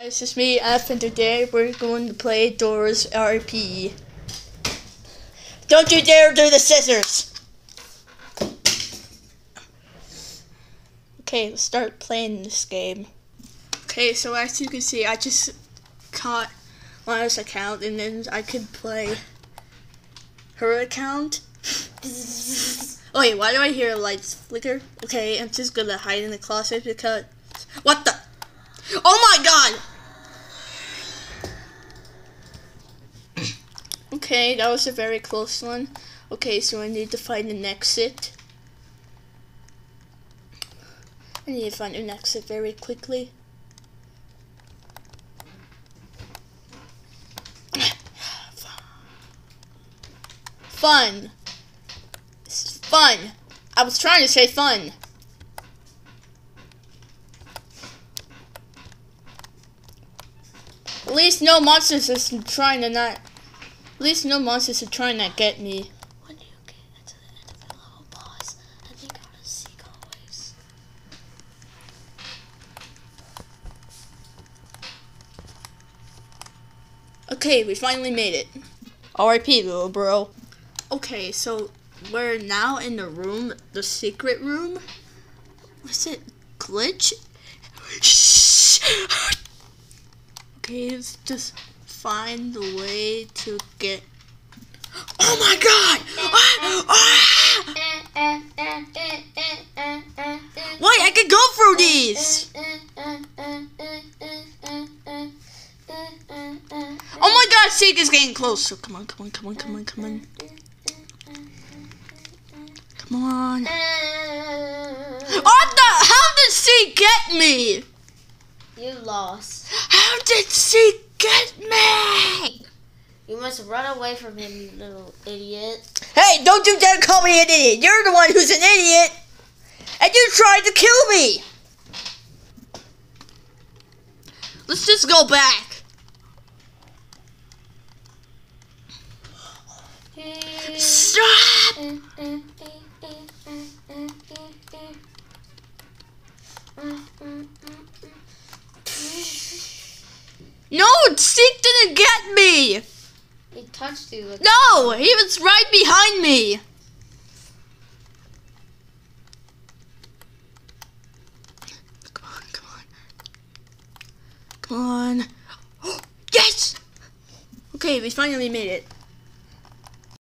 This is me, F, and today we're going to play Doors RP. Don't you dare do the scissors! Okay, let's start playing this game. Okay, so as you can see, I just caught Lana's account, and then I could play her account. oh wait, why do I hear lights flicker? Okay, I'm just gonna hide in the closet because... What the? Oh my god! Okay, that was a very close one. Okay, so I need to find an exit. I need to find an exit very quickly. Fun. This is fun. I was trying to say fun. At least no monsters is trying to not. At least no monsters are trying to get me. When you get into the end of the level boss, and you gotta seek always. Okay, we finally made it. R.I.P. little bro. Okay, so we're now in the room, the secret room. Was it? Glitch? Okay, let's just find the way to get. Oh my god! Ah! Ah! Wait, I can go through these! Oh my god, Seek is getting closer. Come on, come on, come on, come on, come on. Come on. What the? How did Seek get me? You lost. How did she get me? You must run away from him, you little idiot. Hey, don't you dare call me an idiot. You're the one who's an idiot. And you tried to kill me. Let's just go back. Stop! Eh, eh. No, Seek didn't get me. He touched you. No, he was right behind me. Come on, come on. Come on. yes! Okay, we finally made it.